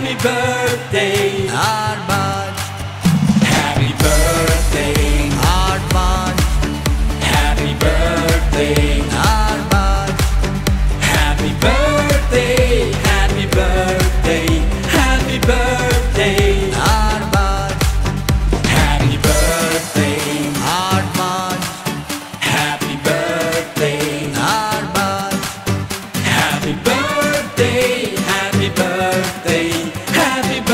Happy birthday. happy